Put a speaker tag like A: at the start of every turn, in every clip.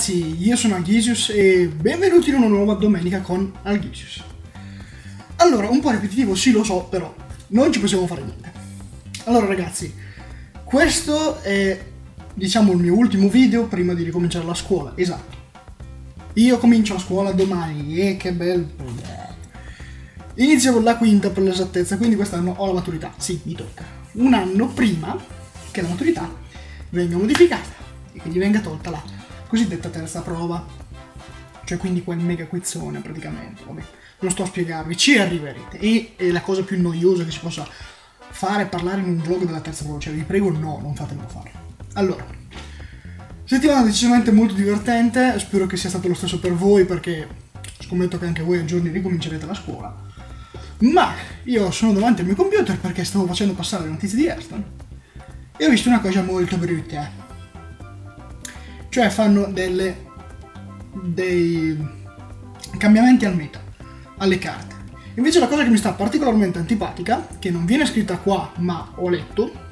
A: ragazzi, io sono Alghisius e benvenuti in una nuova domenica con Alghisius. Allora, un po' ripetitivo, sì lo so, però non ci possiamo fare niente. Allora ragazzi, questo è diciamo il mio ultimo video prima di ricominciare la scuola, esatto. Io comincio la scuola domani e che bel... Inizio con la quinta per l'esattezza, quindi quest'anno ho la maturità, sì, mi tocca. Un anno prima che la maturità venga modificata e gli venga tolta la cosiddetta terza prova. Cioè quindi quel mega quizzone praticamente. Vabbè, non sto a spiegarvi, ci arriverete. E è la cosa più noiosa che si possa fare parlare in un vlog della terza prova. Cioè vi prego no, non fatemelo fare. Allora, settimana decisamente molto divertente, spero che sia stato lo stesso per voi perché scommetto che anche voi a giorni ricomincerete la scuola. Ma io sono davanti al mio computer perché stavo facendo passare le notizie di Aston e ho visto una cosa molto brutta. Cioè fanno delle, dei cambiamenti al meta, alle carte. Invece la cosa che mi sta particolarmente antipatica, che non viene scritta qua ma ho letto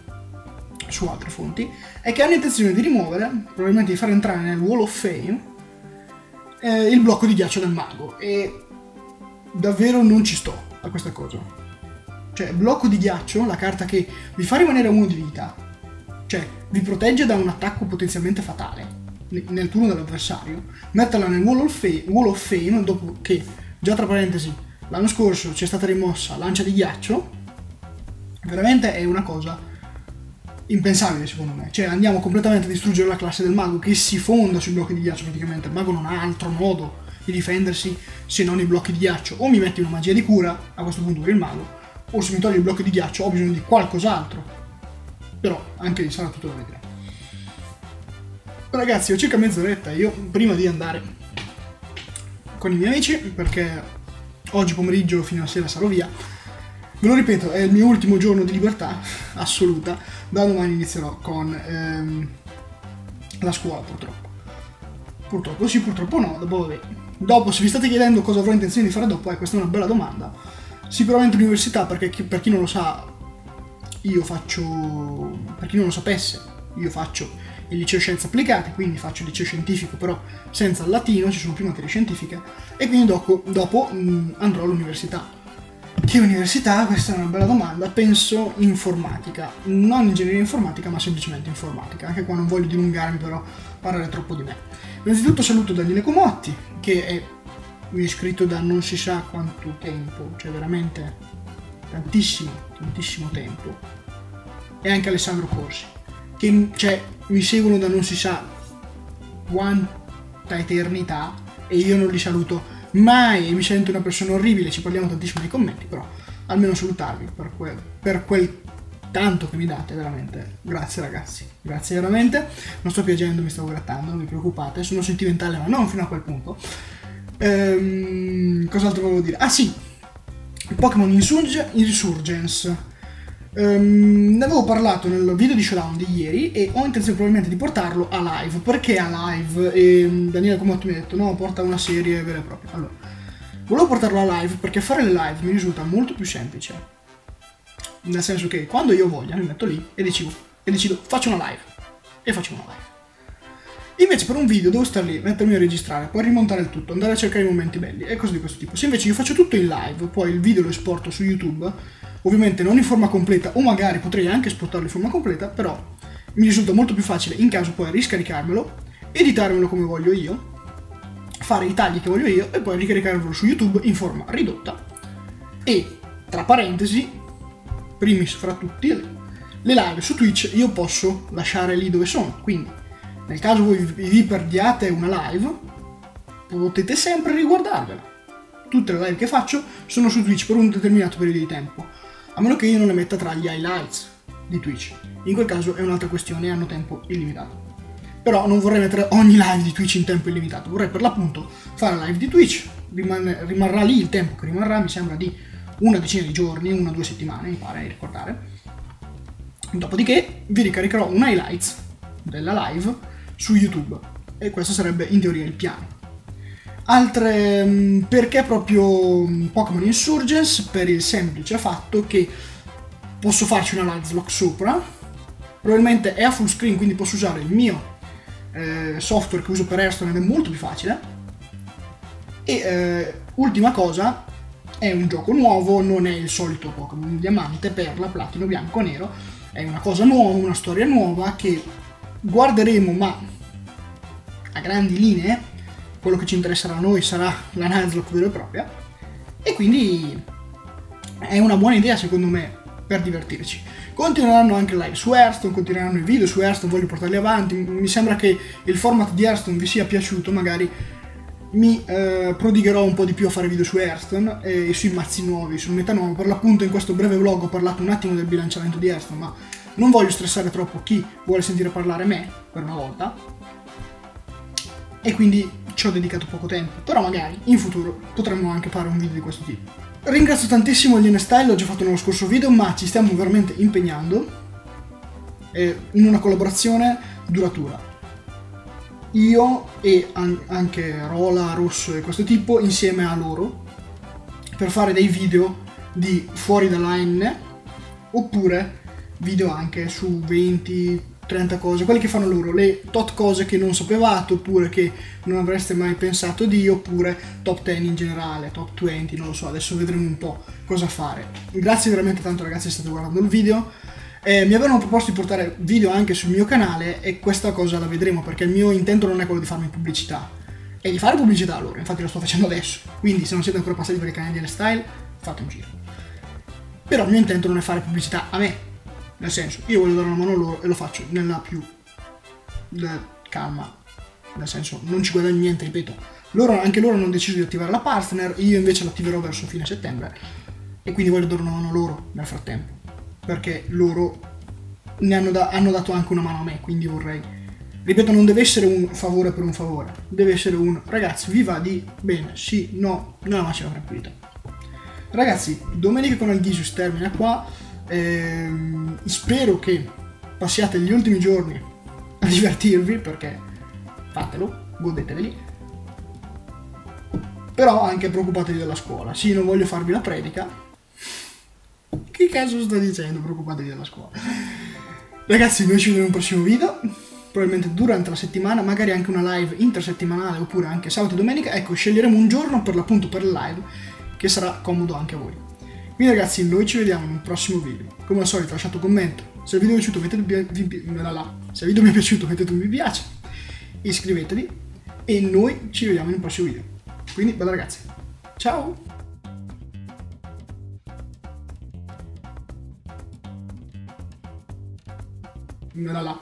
A: su altre fonti, è che hanno intenzione di rimuovere, probabilmente di far entrare nel Wall of Fame, eh, il blocco di ghiaccio del mago. E davvero non ci sto a questa cosa. Cioè, blocco di ghiaccio, la carta che vi fa rimanere a uno di vita, cioè vi protegge da un attacco potenzialmente fatale nel turno dell'avversario, metterla nel Wall of, Fame, Wall of Fame dopo che, già tra parentesi, l'anno scorso c'è stata rimossa lancia di ghiaccio, veramente è una cosa impensabile secondo me. Cioè andiamo completamente a distruggere la classe del mago che si fonda sui blocchi di ghiaccio praticamente. Il mago non ha altro modo di difendersi se non i blocchi di ghiaccio. O mi metti una magia di cura, a questo punto per il mago, o se mi togli i blocchi di ghiaccio ho bisogno di qualcos'altro. Però anche lì sarà tutto da vedere. Ragazzi, ho circa mezz'oretta, io prima di andare con i miei amici, perché oggi pomeriggio fino a sera sarò via, ve lo ripeto, è il mio ultimo giorno di libertà assoluta, da domani inizierò con ehm, la scuola purtroppo. Purtroppo sì, purtroppo no, dopo vabbè. Dopo, se vi state chiedendo cosa avrò intenzione di fare dopo, eh, questa è una bella domanda. Sicuramente l'università, perché chi, per chi non lo sa, io faccio... per chi non lo sapesse, io faccio il liceo scienze applicate, quindi faccio il liceo scientifico però senza il latino, ci sono più materie scientifiche, e quindi dopo, dopo mh, andrò all'università. Che università? Questa è una bella domanda. Penso informatica. Non ingegneria informatica, ma semplicemente informatica. Anche qua non voglio dilungarmi, però parlare troppo di me. Innanzitutto saluto Daniele Comotti, che è iscritto da non si sa quanto tempo, cioè veramente tantissimo, tantissimo tempo. E anche Alessandro Corsi, che cioè, mi seguono da non si sa quanta eternità e io non li saluto mai e mi sento una persona orribile, ci parliamo tantissimo nei commenti, però almeno salutarvi per quel, per quel tanto che mi date, veramente. Grazie ragazzi, grazie veramente. Non sto piangendo, mi stavo grattando, non vi preoccupate, sono sentimentale, ma non fino a quel punto. Ehm, cos'altro volevo dire? Ah sì, Pokémon Insurge, Insurgence. Um, ne avevo parlato nel video di Showdown di ieri e ho intenzione probabilmente di portarlo a live. Perché a live? E um, Daniele Comotto mi ha detto no, porta una serie vera e propria. Allora, volevo portarlo a live perché fare le live mi risulta molto più semplice. Nel senso che quando io voglia mi metto lì e decido, e decido faccio una live. E faccio una live. Invece per un video devo stare lì, mettermi a registrare, poi rimontare il tutto, andare a cercare i momenti belli e cose di questo tipo. Se invece io faccio tutto in live, poi il video lo esporto su YouTube, ovviamente non in forma completa, o magari potrei anche esportarlo in forma completa, però mi risulta molto più facile in caso poi riscaricarmelo, editarmelo come voglio io, fare i tagli che voglio io e poi ricaricarlo su YouTube in forma ridotta. E, tra parentesi, primis fra tutti, le live su Twitch io posso lasciare lì dove sono, quindi nel caso voi vi perdiate una live, potete sempre riguardarvela. Tutte le live che faccio sono su Twitch per un determinato periodo di tempo, a meno che io non le metta tra gli highlights di Twitch. In quel caso è un'altra questione hanno tempo illimitato. Però non vorrei mettere ogni live di Twitch in tempo illimitato, vorrei per l'appunto fare la live di Twitch, rimane, rimarrà lì il tempo che rimarrà, mi sembra di una decina di giorni, una o due settimane, mi pare di ricordare. Dopodiché vi ricaricherò un highlights della live su YouTube e questo sarebbe in teoria il piano. Altre mm, perché proprio mm, Pokémon Insurgence? Per il semplice fatto che posso farci una Nuzlocke sopra, probabilmente è a full screen quindi posso usare il mio eh, software che uso per Airstone ed è molto più facile. E eh, ultima cosa, è un gioco nuovo, non è il solito Pokémon Diamante, Perla, Platino, Bianco, Nero, è una cosa nuova, una storia nuova che guarderemo ma a grandi linee quello che ci interesserà a noi sarà la Nuzlocke vera e propria. E quindi è una buona idea secondo me per divertirci. Continueranno anche live su Hearthstone, continueranno i video su Hearthstone, voglio portarli avanti, mi sembra che il format di Hearthstone vi sia piaciuto, magari mi eh, prodigherò un po' di più a fare video su Hearthstone e sui mazzi nuovi, sul meta nuovo, per l'appunto in questo breve vlog ho parlato un attimo del bilanciamento di Hearthstone, ma non voglio stressare troppo chi vuole sentire parlare me, per una volta, e quindi ci ho dedicato poco tempo, però magari in futuro potremmo anche fare un video di questo tipo. Ringrazio tantissimo gli Style, l'ho già fatto nello scorso video, ma ci stiamo veramente impegnando in una collaborazione duratura. Io e an anche Rola, Rosso e questo tipo insieme a loro per fare dei video di fuori da line oppure video anche su 20 30 cose, quelle che fanno loro, le tot cose che non sapevate oppure che non avreste mai pensato di, oppure top 10 in generale, top 20, non lo so, adesso vedremo un po' cosa fare. Grazie veramente tanto ragazzi se state guardando il video. Eh, mi avevano proposto di portare video anche sul mio canale e questa cosa la vedremo perché il mio intento non è quello di farmi pubblicità, è di fare pubblicità a loro, infatti lo sto facendo adesso. Quindi se non siete ancora passati per il canale di L-Style, fate un giro. Però il mio intento non è fare pubblicità a me, nel senso, io voglio dare una mano a loro e lo faccio nella più calma. Nel senso, non ci guadagno niente, ripeto. Loro, anche loro hanno deciso di attivare la partner, io invece l'attiverò verso fine settembre. E quindi voglio dare una mano a loro nel frattempo. Perché loro ne hanno, da, hanno dato anche una mano a me, quindi vorrei. Ripeto, non deve essere un favore per un favore, deve essere un ragazzi, vi va di bene, sì, no, nella massima tranquillità. Ragazzi, domenica con Alghisius termina qua. Ehm, spero che passiate gli ultimi giorni a divertirvi perché fatelo, godeteveli. Però anche preoccupatevi della scuola. Sì, non voglio farvi la predica. Che caso sto dicendo? Preoccupatevi della scuola. Ragazzi, noi ci vediamo in un prossimo video. Probabilmente durante la settimana, magari anche una live intersettimanale oppure anche sabato e domenica. Ecco, sceglieremo un giorno per l'appunto per il live che sarà comodo anche a voi. Quindi ragazzi, noi ci vediamo in un prossimo video. Come al solito lasciate un commento. Se il video vi è piaciuto mettete, vi, Se il video vi è piaciuto mettete un mi piace. Iscrivetevi e noi ci vediamo in un prossimo video. Quindi bella ragazzi. Ciao! là.